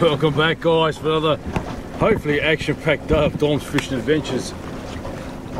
Welcome back guys for another hopefully action-packed day of Dom's Fishing Adventures.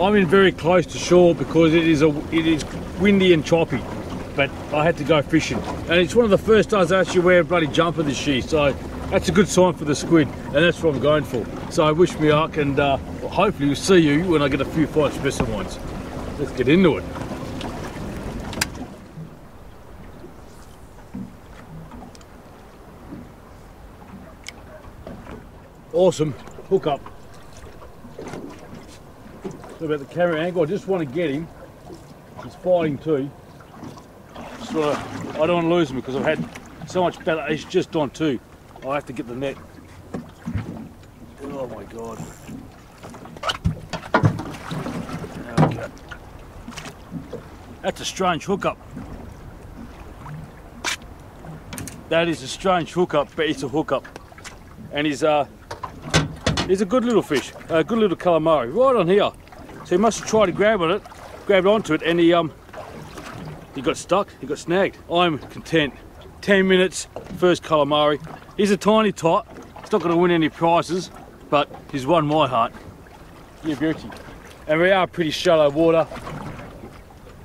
I'm in very close to shore because it is a it is windy and choppy but I had to go fishing and it's one of the first days I actually wear a bloody jumper this year so that's a good sign for the squid and that's what I'm going for. So I wish me luck and uh, hopefully we'll see you when I get a few fine specimens. Let's get into it. Awesome, hook up. So about the camera angle, I just want to get him. He's fighting too. Just wanna, I don't want to lose him because I've had so much better. He's just on too. I have to get the net. Oh my god. Okay. That's a strange hookup. That is a strange hookup, but it's a hookup. And he's uh he's a good little fish, a good little calamari, right on here. So he must have tried to grab on it, grabbed onto it, and he um he got stuck, he got snagged. I'm content. 10 minutes, first calamari. He's a tiny tot. He's not going to win any prizes, but he's won my heart. Yeah, beauty. And we are pretty shallow water.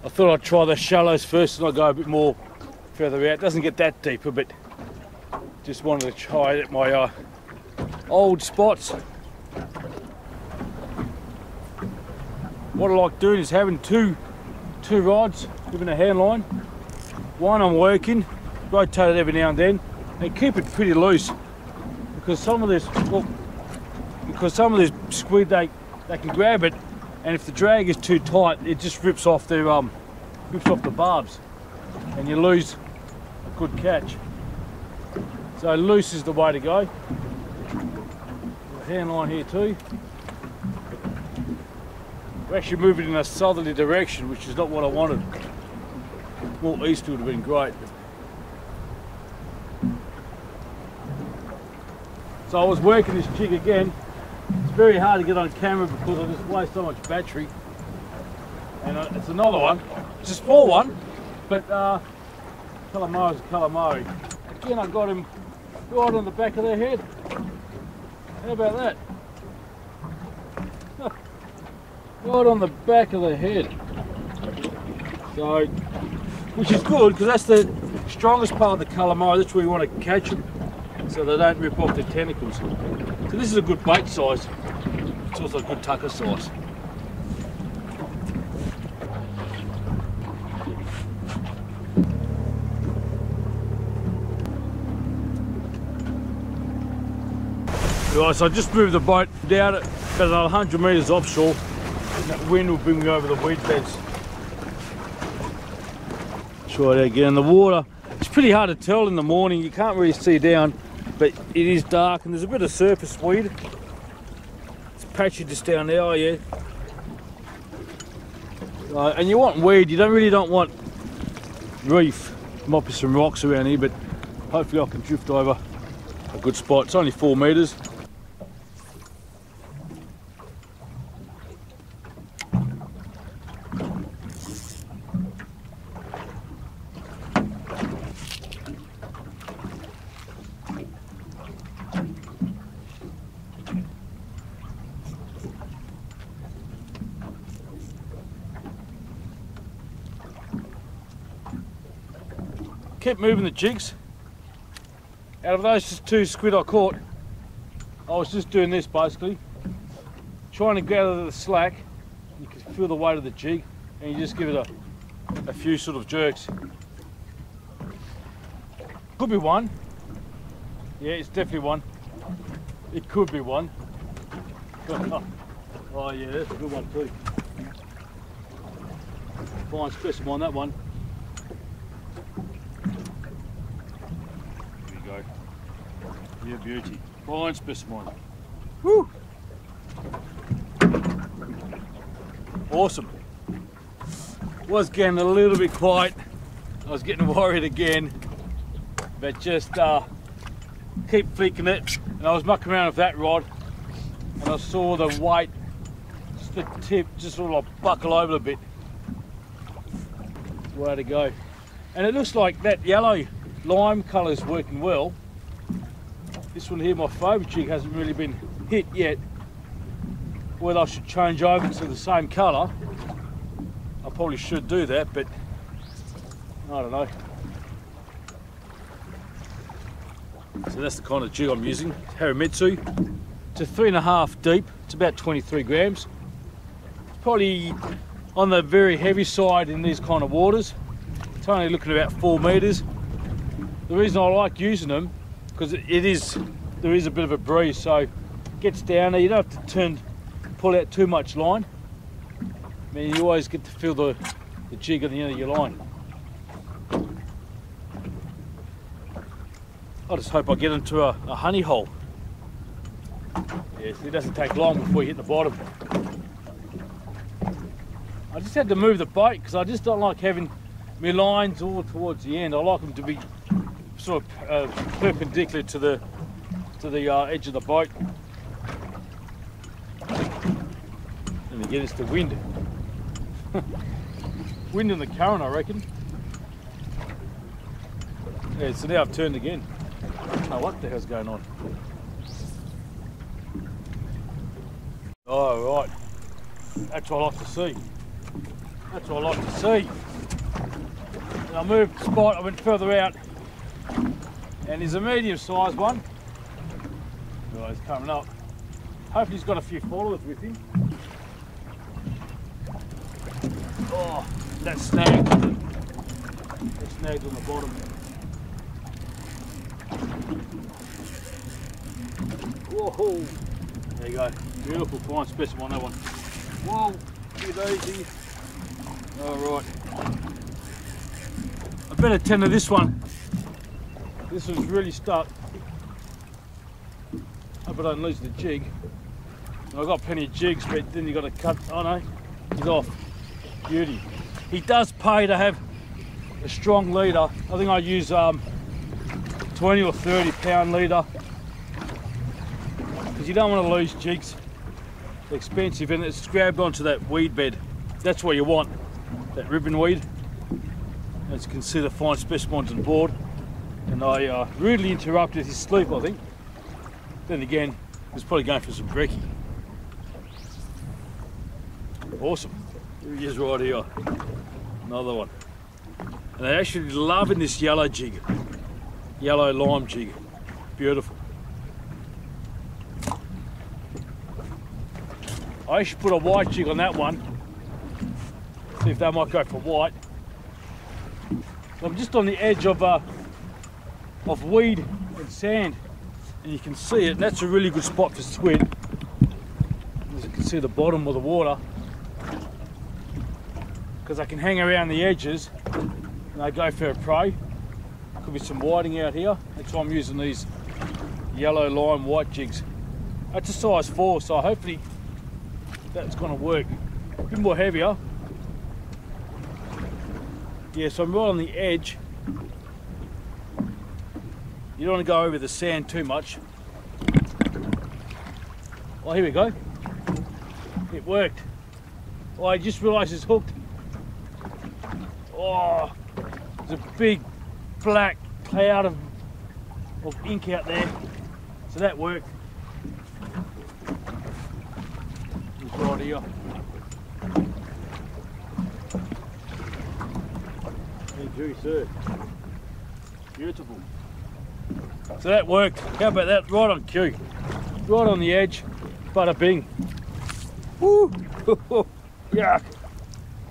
I thought I'd try the shallows first and I'll go a bit more further out. It doesn't get that deeper, but just wanted to try at my uh, old spots. What I like doing is having two two rods, giving a hand line. One I'm working, rotate it every now and then, and keep it pretty loose because some of this, well, because some of this squid they they can grab it, and if the drag is too tight, it just rips off their um rips off the barbs, and you lose a good catch. So loose is the way to go. Hand line here too. We're actually moving in a southerly direction, which is not what I wanted. More east would have been great. So I was working this jig again. It's very hard to get on camera because I just waste so much battery. And uh, it's another one. It's a small one, but uh, calamari's calamari. Again, I got him right on the back of their head. How about that? Right on the back of the head. So, which is good because that's the strongest part of the calamari. That's where you want to catch them so they don't rip off their tentacles. So this is a good bait size. It's also a good tucker size. Right, so I just moved the boat down about another 100 metres offshore. That wind will bring me over the weed beds. Try it again. The water, it's pretty hard to tell in the morning. You can't really see down, but it is dark and there's a bit of surface weed. It's patchy just down there, oh yeah. Uh, and you want weed, you don't really don't want reef. Might be some rocks around here, but hopefully I can drift over a good spot. It's only four metres. Kept moving the jigs. Out of those two squid I caught, I was just doing this basically, trying to gather the slack. You can feel the weight of the jig, and you just give it a, a few sort of jerks. Could be one. Yeah, it's definitely one. It could be one. oh yeah, that's a good one too. Fine specimen on that one. Yeah, beauty. Fine specimen. Woo! Awesome. Was getting a little bit quiet. I was getting worried again, but just uh, keep flicking it. And I was mucking around with that rod, and I saw the weight, just the tip, just sort of like buckle over a bit. Way to go. And it looks like that yellow lime colour is working well This one here, my favourite jig, hasn't really been hit yet. Whether I should change over to the same colour, I probably should do that, but I don't know. So that's the kind of jig I'm using, Harimitsu. It's a three and a half deep, it's about 23 grams. It's probably on the very heavy side in these kind of waters. It's only looking about four meters. The reason I like using them, because it is, there is a bit of a breeze, so it gets down there, you don't have to turn, pull out too much line. I mean, you always get to feel the, the jig at the end of your line. I just hope I get into a, a honey hole. Yes, it doesn't take long before you hit the bottom. I just had to move the boat because I just don't like having my lines all towards the end. I like them to be sort of uh, perpendicular to the to the uh, edge of the boat. And again, it's the wind. wind and the current, I reckon. Yeah, so now I've turned again. Know what the hell's going on. Oh, right. That's what I like to see. That's what I like to see. And I moved the spot, I went further out. And he's a medium sized one. Oh, he's coming up. Hopefully he's got a few followers with him. Oh, that snagged. That snagged on the bottom. Whoa, there you go. Beautiful fine specimen on that one. Whoa, too easy. All right. I better tend to this one. This was really stuck. Hope I don't lose the jig. I've got plenty of jigs, but then you've got to cut. Oh no, he's off. Beauty. He does pay to have a strong leader. I think I use um, 20 or 30 pound leader because you don't want to lose jigs. Expensive and it's grabbed onto that weed bed. That's what you want, that ribbon weed. As you can see the fine specimens on board. And I uh, rudely interrupted his sleep, I think. Then again, he was probably going for some brekkie. Awesome. Here he is right here. Another one. And they're actually loving this yellow jig. Yellow lime jig. Beautiful. I should put a white jig on that one. See if they might go for white. I'm just on the edge of uh, of weed and sand. And you can see it. And that's a really good spot for squid. As you can see the bottom of the water. Because I can hang around the edges and I go for a prey. Could be some whiting out here. That's why I'm using these yellow lime white jigs. That's a size 4 so hopefully that's going to work. A bit more heavier. Yeah so I'm right on the edge you don't want to go over the sand too much. Oh, here we go. It worked. Oh, I just realised it's hooked. Oh, there's a big black cloud of, of ink out there. So that worked. It's right here. Hey, juice, sir. Beautiful. So that worked. How about that? Right on cue. Right on the edge. Bada bing. Woo! Yuck.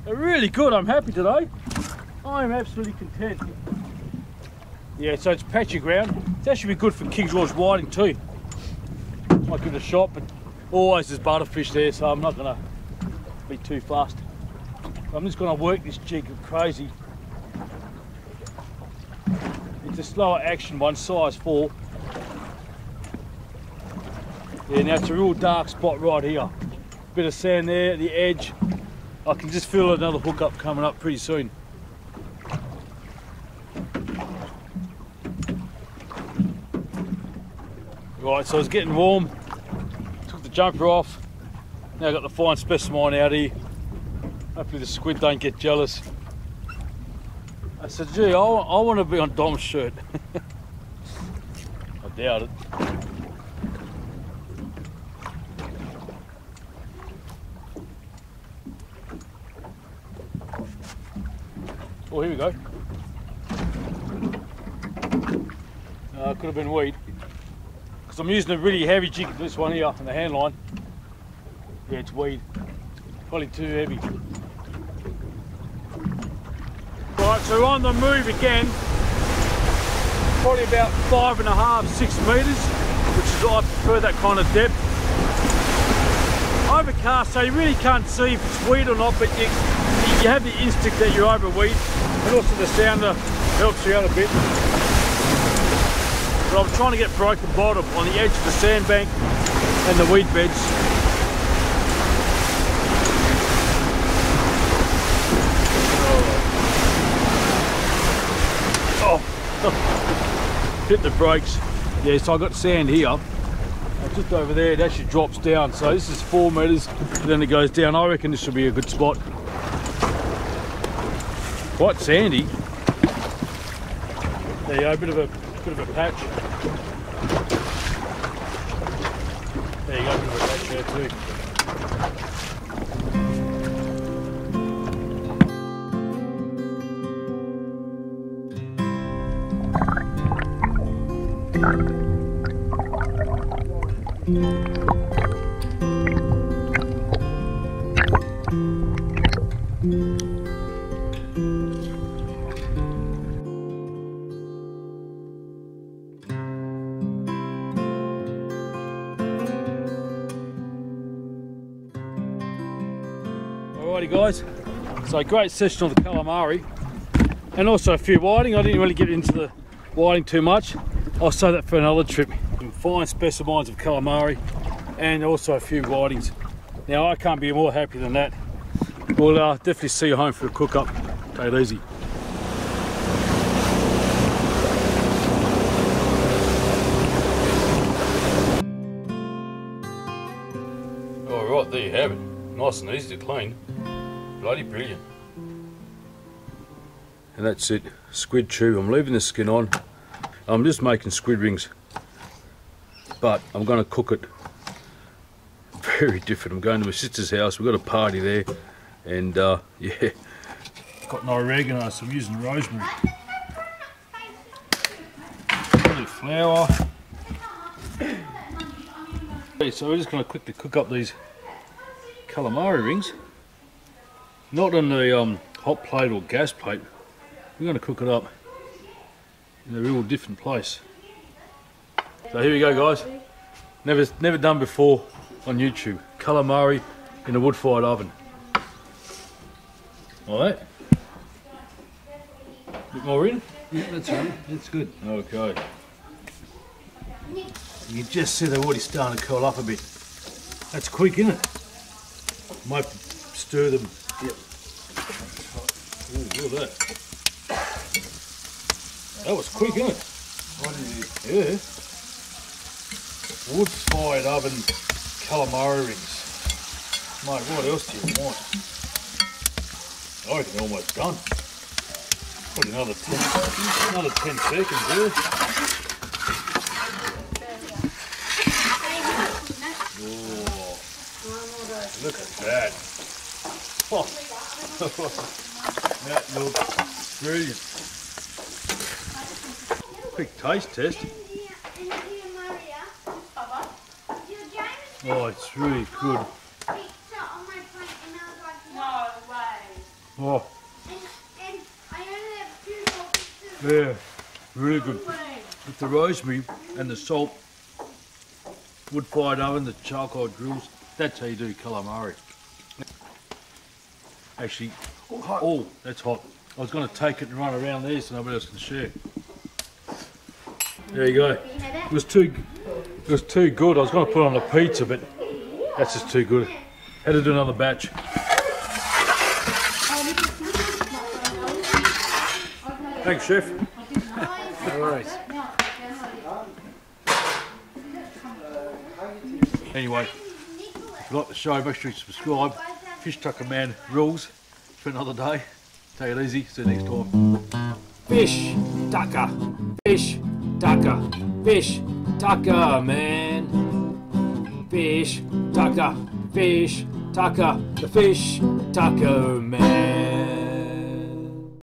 They're really good. I'm happy today. I'm absolutely content. Yeah, so it's patchy ground. It's actually be good for King George whiting too. Might give it a shot, but always there's butterfish there, so I'm not gonna be too fast. I'm just gonna work this jig crazy a slower action one, size 4. Yeah, now it's a real dark spot right here. Bit of sand there at the edge. I can just feel another hook up coming up pretty soon. Right, so it's getting warm. Took the jumper off. Now I've got the fine specimen out here. Hopefully the squid don't get jealous. I said, gee, I, want to be on Dom's shirt. I doubt it. Oh, here we go. Uh, could have been weed. Because I'm using a really heavy jig, this one here, on the hand line. Yeah, it's weed. Probably too heavy. So on the move again. Probably about five and a half, six metres, which is I prefer that kind of depth. Overcast, so you really can't see if it's weed or not, but you, you have the instinct that you're over weed, and also the sounder helps you out a bit. But I'm trying to get broken bottom on the edge of the sandbank and the weed beds. Oh, hit the brakes. Yeah, so I got sand here. Uh, just over there, it actually drops down. So this is four meters, then it goes down. I reckon this should be a good spot. Quite sandy. There you go, a bit of a bit of a patch. There you go, a bit of a patch there too. Alrighty guys, so great session on the calamari and also a few whiting. I didn't really get into the whiting too much. I'll save that for another trip. Fine specimens of calamari and also a few whitings. Now I can't be more happy than that. We'll uh, definitely see you home for a cook up. Take it easy. Alright, there you have it. Nice and easy to clean. Bloody brilliant. And that's it, squid tube. I'm leaving the skin on. I'm just making squid rings, but I'm going to cook it very different. I'm going to my sister's house. We've got a party there, and uh, yeah, got no oregano, so I'm using rosemary. A little flour. Okay, so we're just going to quickly cook up these calamari rings. Not on the um, hot plate or gas plate. We're going to cook it up in a real different place. So here we go guys. Never never done before on YouTube. Calamari in a wood fired oven. Alright. Bit more in? Yeah, that's right. That's good. Okay. You can just see they're already starting to curl up a bit. That's quick, isn't it? Might stir them. Yep. Ooh, look at that. That was quick, isn't it? What is it? Yeah. Wood fired oven calamari rings. Mate, what else do you want? I reckon almost done. Put another 10, another 10 seconds there. Oh, look at that. Oh. that looks brilliant. Quick taste test. Oh, it's really good. No way. Oh, yeah, really good. With the rosemary and the salt, wood fired oven, the charcoal grills, that's how you do calamari. Actually, oh, that's hot. I was going to take it and run around there so nobody else can share. There you go. It was too, it was too good. I was going to put it on a pizza, but that's just too good. Had to do another batch. Thanks, chef. No worries. Anyway, if you like the show, make sure you subscribe. Fish Tucker Man rules for another day. Take it easy. See you next time. Fish tucker, fish tucker, fish tucker, man. Fish tucker, fish tucker, the fish tucker, man.